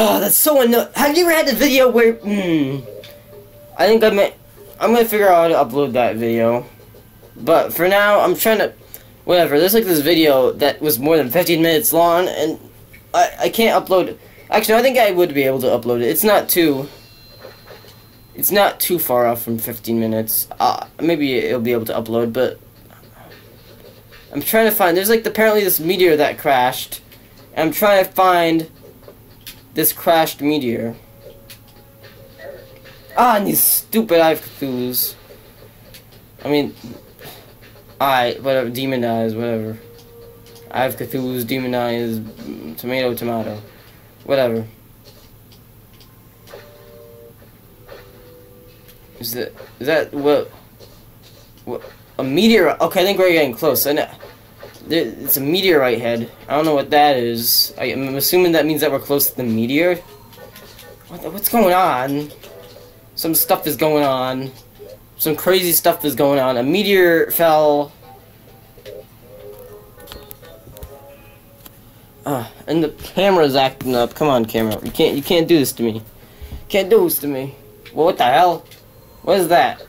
Oh, that's so annoying. Have you ever had the video where, hmm, I think I meant, I'm gonna figure out how to upload that video. But for now, I'm trying to, whatever, there's like this video that was more than 15 minutes long, and I, I can't upload. Actually, I think I would be able to upload it. It's not too, it's not too far off from 15 minutes. Uh, maybe it'll be able to upload, but I'm trying to find, there's like apparently this meteor that crashed, and I'm trying to find this crashed meteor. Ah, and these stupid Eye Cthulhu's. I mean, I whatever, Demon Eyes, whatever. I have Cthulhu's, Demon Eyes, Tomato, Tomato. Whatever. Is that, is that what, what, a meteor? Okay, I think we're getting close. I know. It's a meteorite head. I don't know what that is. I, am assuming that means that we're close to the meteor. What the, what's going on? Some stuff is going on. Some crazy stuff is going on. A meteor fell. Uh, and the camera's acting up. Come on, camera. You can't. You can't do this to me. Can't do this to me. Well, what the hell? What is that?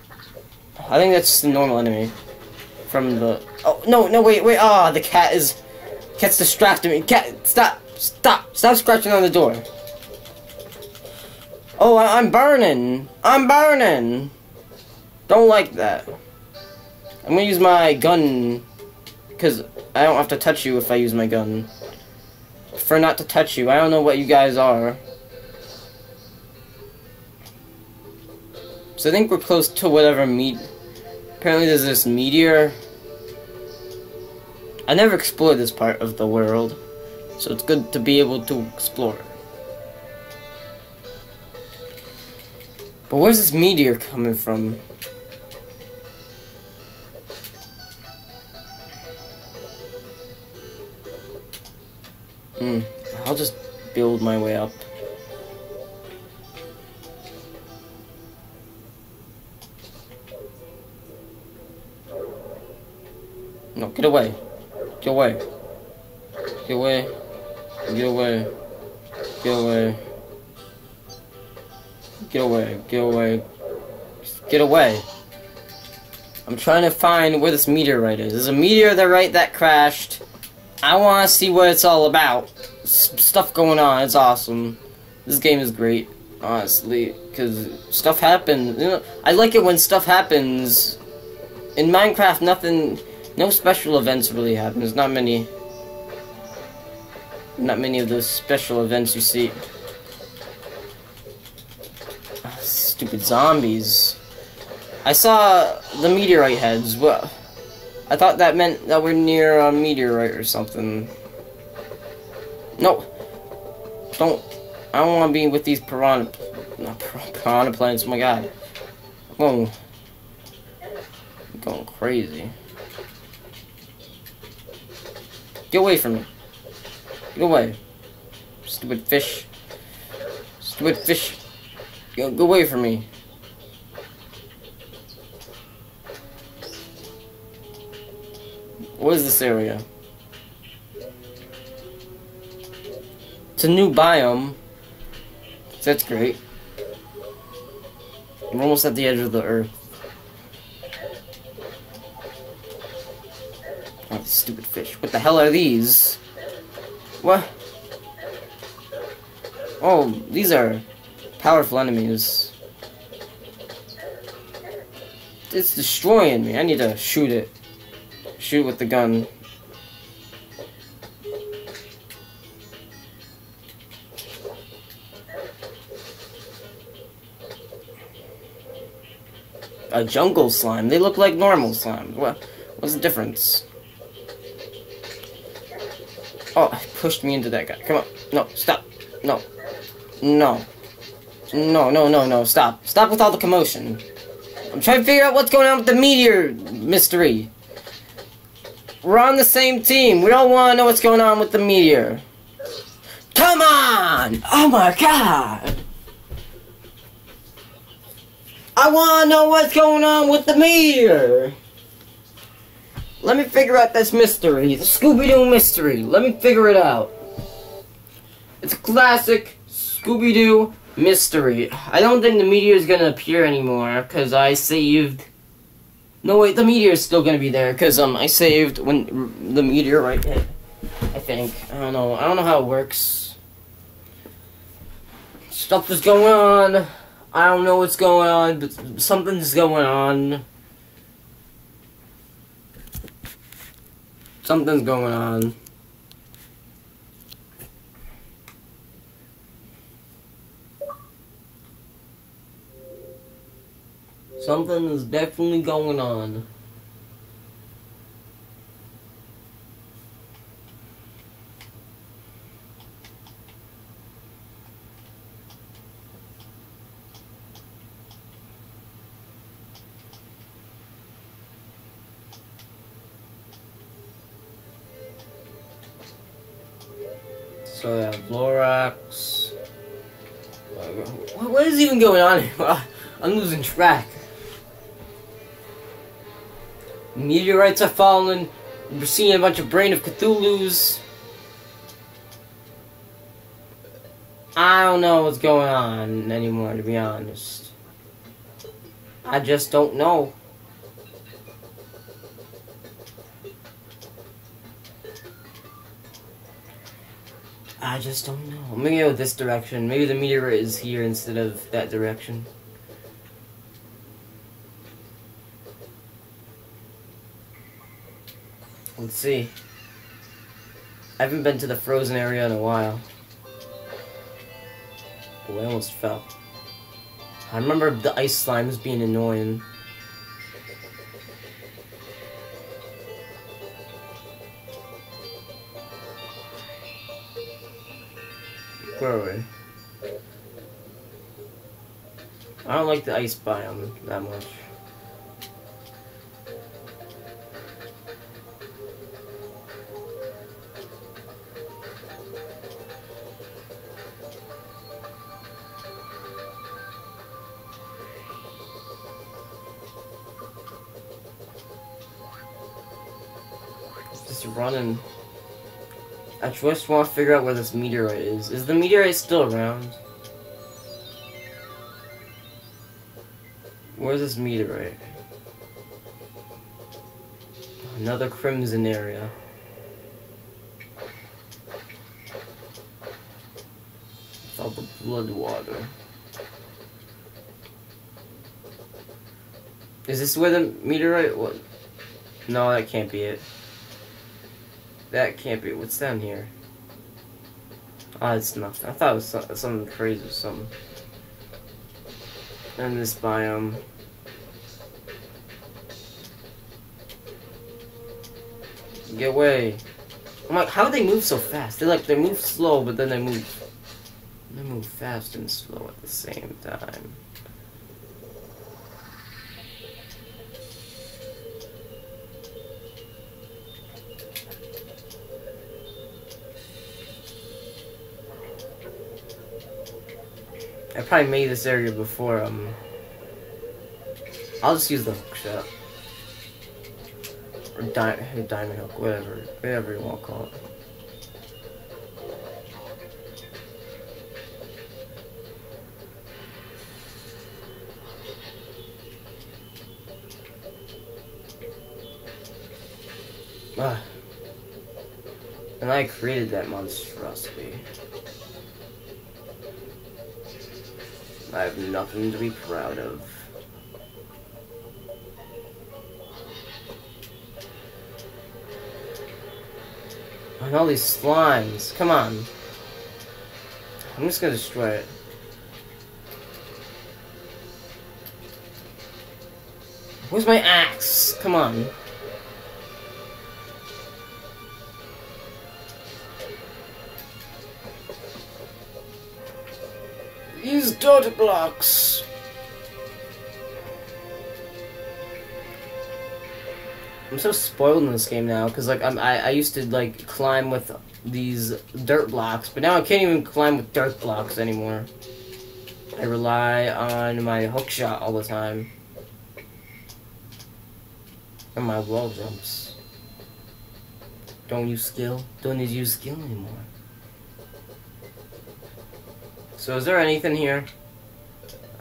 I think that's just a normal enemy from the... Oh, no, no, wait, wait. Ah, oh, the cat is... Cat's distracting me. Cat, stop. Stop. Stop scratching on the door. Oh, I I'm burning. I'm burning. Don't like that. I'm gonna use my gun. Because I don't have to touch you if I use my gun. For not to touch you. I don't know what you guys are. So I think we're close to whatever meat... Apparently there's this meteor. I never explored this part of the world, so it's good to be able to explore. But where's this meteor coming from? Hmm, I'll just build my way up. No, get away. Get away. Get away. Get away. Get away. Get away. Get away. Get away. I'm trying to find where this meteorite is. There's a meteorite that right that crashed. I want to see what it's all about. S stuff going on. It's awesome. This game is great, honestly, because stuff happens. You know, I like it when stuff happens. In Minecraft, nothing no special events really happen. There's not many... Not many of those special events you see. Stupid zombies. I saw the meteorite heads. Well, I thought that meant that we're near a meteorite or something. No. Don't. I don't want to be with these piranha... Not piranha plants, oh my god. I'm. I'm going crazy. Get away from me. Get away. Stupid fish. Stupid fish. Go, go away from me. What is this area? It's a new biome. That's great. We're almost at the edge of the earth. Oh, stupid fish. What the hell are these? What? Oh, these are powerful enemies. It's destroying me. I need to shoot it. Shoot with the gun. A jungle slime. They look like normal slime. What? What's the difference? Oh, pushed me into that guy. Come on. No, stop. No. No. No, no, no, no. Stop. Stop with all the commotion. I'm trying to figure out what's going on with the meteor mystery. We're on the same team. We all want to know what's going on with the meteor. Come on! Oh my god! I want to know what's going on with the meteor! Let me figure out this mystery. The Scooby-Doo mystery. Let me figure it out. It's a classic Scooby-Doo Mystery. I don't think the meteor is gonna appear anymore, because I saved... No, wait, the meteor is still gonna be there, because um, I saved when the meteorite hit. I think. I don't know. I don't know how it works. Stuff is going on. I don't know what's going on, but something's going on. Something's going on. Something is definitely going on. So yeah, Lorax. What is even going on here? I'm losing track. Meteorites are falling. We're seeing a bunch of Brain of Cthulhu's. I don't know what's going on anymore, to be honest. I just don't know. I just don't know. I'm gonna go this direction. Maybe the meteorite is here instead of that direction. Let's see. I haven't been to the frozen area in a while. Oh, I almost fell. I remember the ice slimes being annoying. Where are we? I don't like the ice biome that much. Just running. I just want to figure out where this meteorite is. Is the meteorite still around? Where's this meteorite? Another crimson area. It's all the blood water. Is this where the meteorite was? No, that can't be it. That can't be. What's down here? Oh, it's nothing. I thought it was something crazy or something. And this biome. Get away. I'm like, how do they move so fast? They like, they move slow, but then they move... They move fast and slow at the same time. I probably made this area before, um... I'll just use the hook shot. Or di diamond hook, whatever. Whatever you want to call it. Ah. And I created that monstrosity. I have nothing to be proud of. And all these slimes. Come on. I'm just gonna destroy it. Where's my axe? Come on. Use dot blocks. I'm so spoiled in this game now because like I'm, I I used to like climb with these dirt blocks, but now I can't even climb with dirt blocks anymore. I rely on my hook shot all the time. And my wall jumps. Don't use skill. Don't need to use skill anymore. So is there anything here?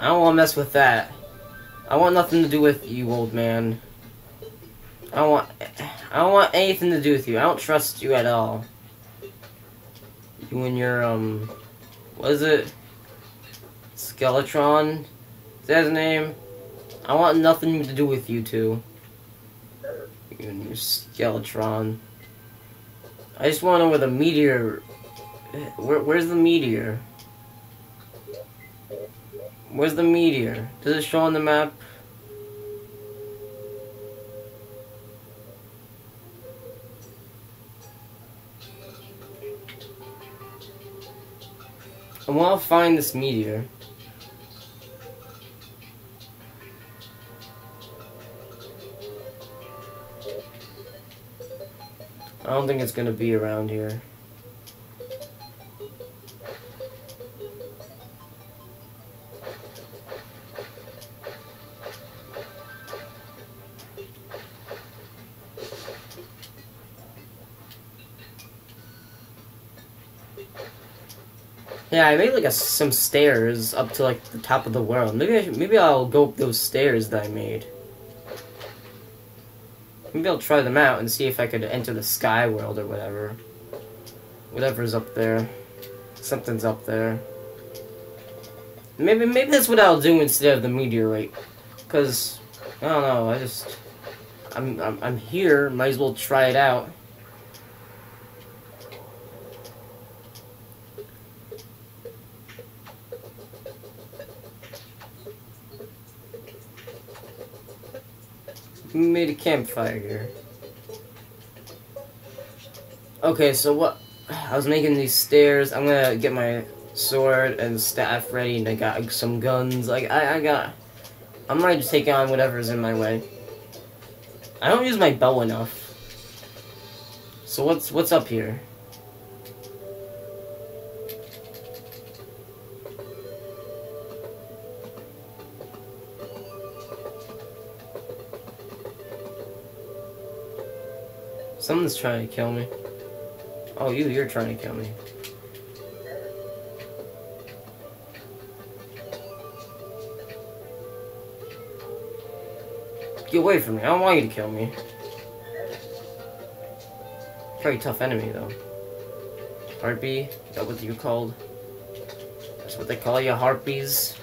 I don't want to mess with that. I want nothing to do with you, old man. I don't want. I don't want anything to do with you. I don't trust you at all. You and your um, what is it? Skeletron. Is that his name? I want nothing to do with you two. You and your Skeletron. I just want to know where the meteor. Where, where's the meteor? Where's the meteor? Does it show on the map? I want to find this meteor. I don't think it's gonna be around here. Yeah, I made like a, some stairs up to like the top of the world. Maybe I maybe I'll go up those stairs that I made. Maybe I'll try them out and see if I could enter the sky world or whatever. Whatever's up there. Something's up there. Maybe maybe that's what I'll do instead of the meteorite. Cause I don't know, I just I'm I'm, I'm here, might as well try it out. Made a campfire here. Okay, so what? I was making these stairs. I'm gonna get my sword and staff ready, and I got some guns. Like I, I got. I'm to take on whatever's in my way. I don't use my bow enough. So what's what's up here? Someone's trying to kill me. Oh, you, you're trying to kill me. Get away from me. I don't want you to kill me. Very tough enemy, though. Harpy? Is that what you called? That's what they call you, harpies?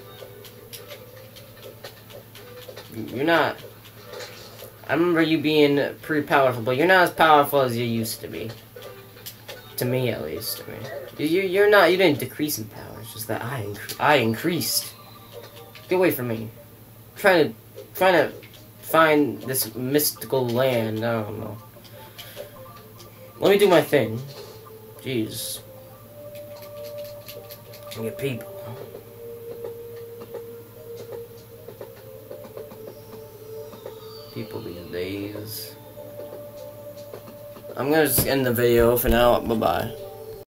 You're not I remember you being pretty powerful, but you're not as powerful as you used to be. To me, at least. I mean, you, you're not. You didn't decrease in power. It's just that I incre I increased. Get away from me. I'm trying to trying to find this mystical land. I don't know. Let me do my thing. Jeez. Get people. people these days. I'm gonna just end the video for now. Bye-bye.